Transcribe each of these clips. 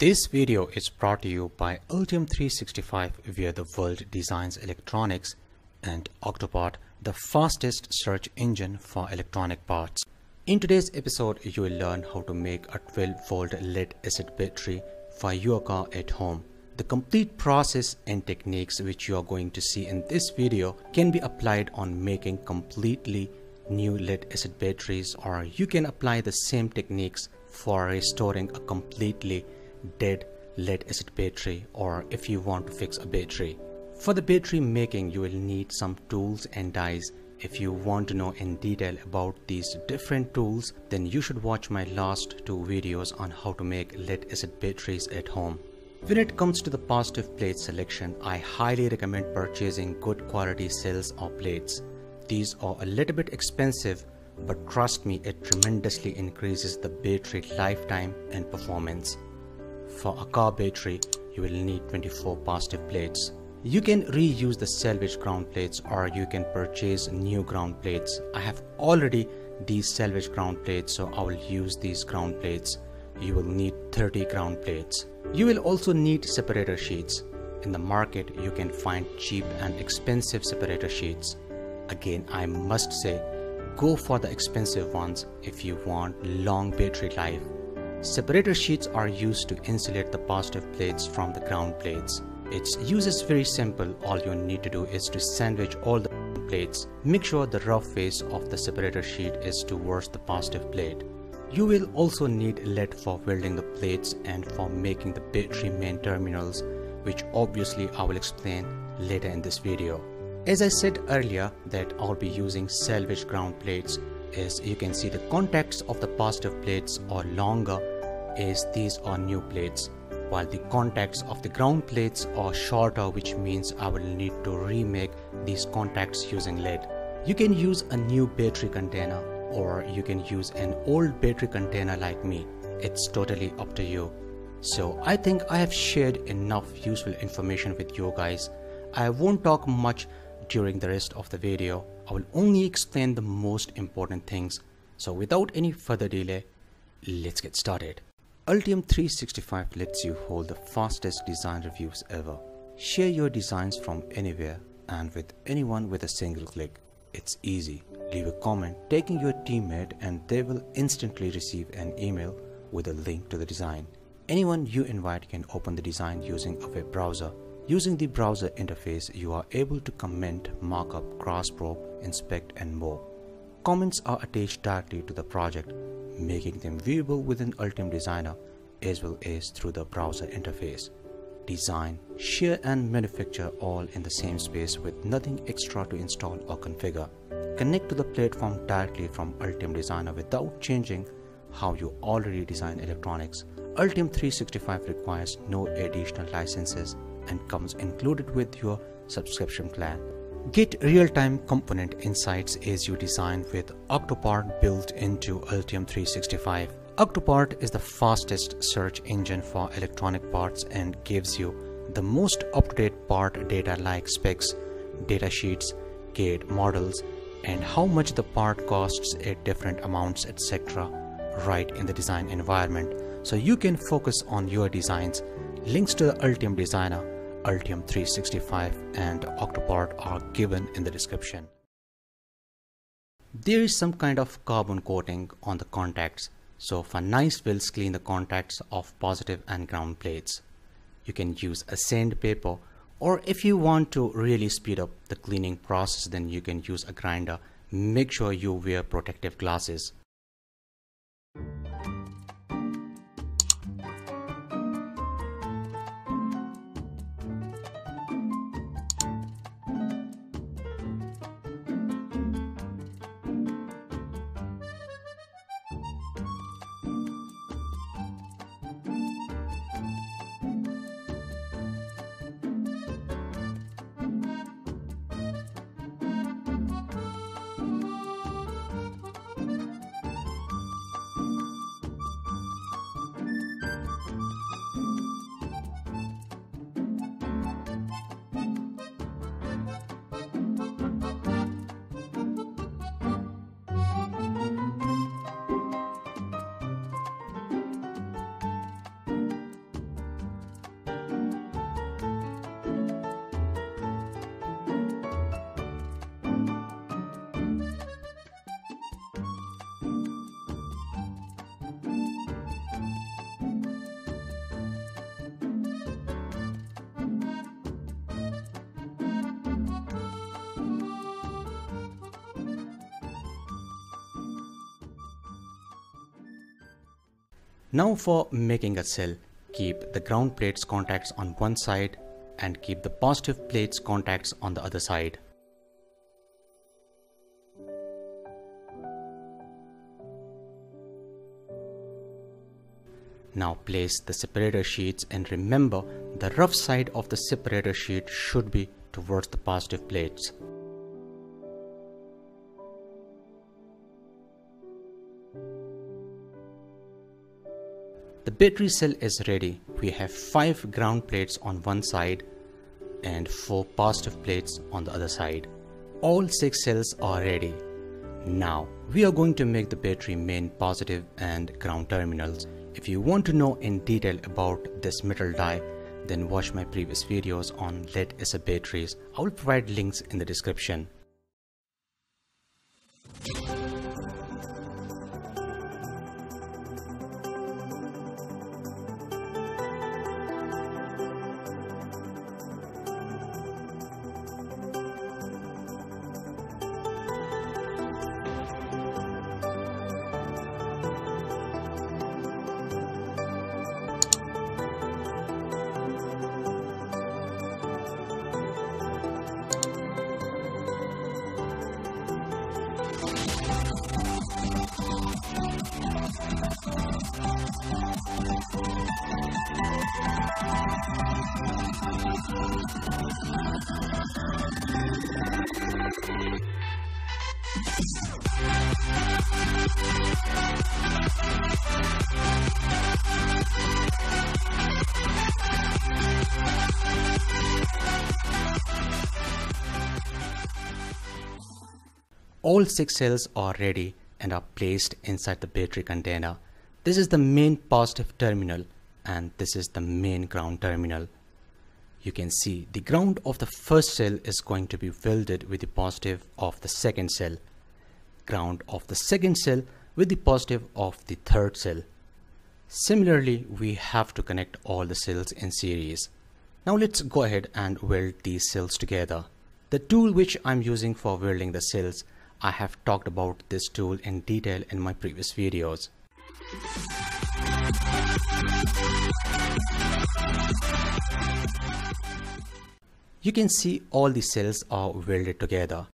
This video is brought to you by Altium 365 where the world designs electronics and Octopart, the fastest search engine for electronic parts. In today's episode, you will learn how to make a 12 volt lead acid battery for your car at home. The complete process and techniques which you are going to see in this video can be applied on making completely new lead acid batteries or you can apply the same techniques for restoring a completely dead lead acid battery or if you want to fix a battery. For the battery making you will need some tools and dies. If you want to know in detail about these different tools then you should watch my last two videos on how to make lead acid batteries at home. When it comes to the positive plate selection, I highly recommend purchasing good quality cells or plates. These are a little bit expensive but trust me it tremendously increases the battery lifetime and performance. For a car battery, you will need 24 positive plates. You can reuse the salvage ground plates or you can purchase new ground plates. I have already these salvage ground plates so I will use these ground plates. You will need 30 ground plates. You will also need separator sheets. In the market you can find cheap and expensive separator sheets. Again I must say go for the expensive ones if you want long battery life. Separator sheets are used to insulate the positive plates from the ground plates. Its use is very simple. All you need to do is to sandwich all the plates. Make sure the rough face of the separator sheet is towards the positive plate. You will also need lead for welding the plates and for making the battery main terminals which obviously I will explain later in this video. As I said earlier that I'll be using salvage ground plates as you can see the contacts of the positive plates are longer as these are new plates while the contacts of the ground plates are shorter which means I will need to remake these contacts using lead. You can use a new battery container or you can use an old battery container like me. It's totally up to you. So I think I have shared enough useful information with you guys. I won't talk much during the rest of the video. I will only explain the most important things. So without any further delay, let's get started. Altium 365 lets you hold the fastest design reviews ever. Share your designs from anywhere and with anyone with a single click. It's easy. Leave a comment taking your teammate and they will instantly receive an email with a link to the design. Anyone you invite can open the design using a web browser. Using the browser interface, you are able to comment, markup, cross-probe, inspect and more. Comments are attached directly to the project making them viewable within Altium Designer as well as through the browser interface. Design, share and manufacture all in the same space with nothing extra to install or configure. Connect to the platform directly from Altium Designer without changing how you already design electronics. Altium 365 requires no additional licenses and comes included with your subscription plan. Get real-time component insights as you design with Octopart built into Altium 365. Octopart is the fastest search engine for electronic parts and gives you the most up-to-date part data like specs, data sheets, CAD models, and how much the part costs at different amounts etc. right in the design environment so you can focus on your designs. Links to the Altium Designer Altium 365 and Octopart are given in the description. There is some kind of carbon coating on the contacts so for nice welds clean the contacts of positive and ground plates. You can use a sandpaper or if you want to really speed up the cleaning process then you can use a grinder. Make sure you wear protective glasses. Now for making a cell, keep the ground plates contacts on one side and keep the positive plates contacts on the other side. Now place the separator sheets and remember the rough side of the separator sheet should be towards the positive plates. The battery cell is ready. We have 5 ground plates on one side and 4 positive plates on the other side. All 6 cells are ready. Now we are going to make the battery main positive and ground terminals. If you want to know in detail about this metal die, then watch my previous videos on lead acid batteries. I will provide links in the description. All 6 cells are ready and are placed inside the battery container. This is the main positive terminal and this is the main ground terminal. You can see the ground of the first cell is going to be welded with the positive of the second cell. Ground of the second cell with the positive of the third cell. Similarly, we have to connect all the cells in series. Now let's go ahead and weld these cells together. The tool which I'm using for welding the cells I have talked about this tool in detail in my previous videos. You can see all the cells are welded together.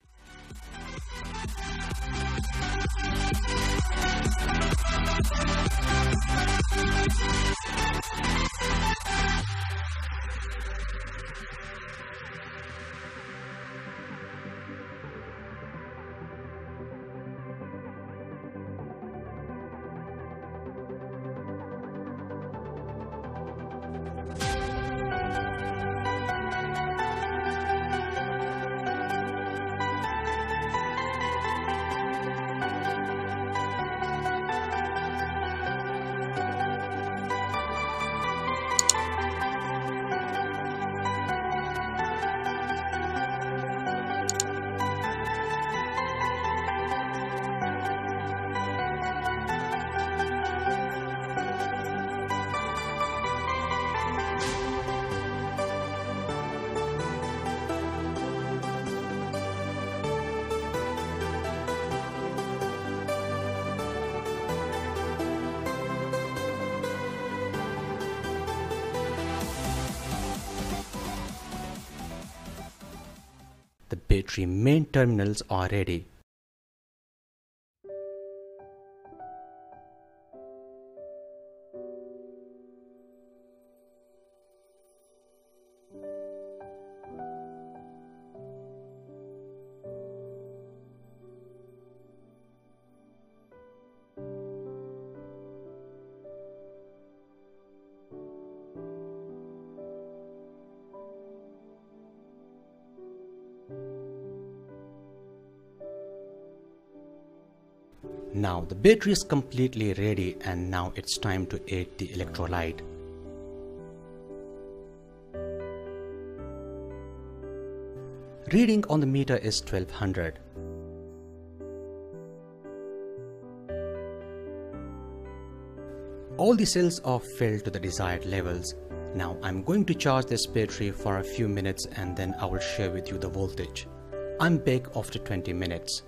The battery main terminals are ready. Now the battery is completely ready and now it's time to add the electrolyte. Reading on the meter is 1200. All the cells are filled to the desired levels. Now I'm going to charge this battery for a few minutes and then I will share with you the voltage. I'm back after 20 minutes.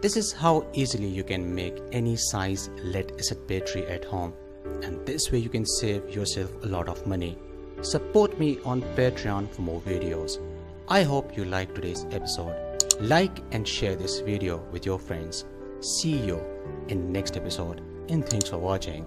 This is how easily you can make any size lead acid battery at home. and this way you can save yourself a lot of money. Support me on Patreon for more videos. I hope you liked today's episode. Like and share this video with your friends. See you in next episode and thanks for watching.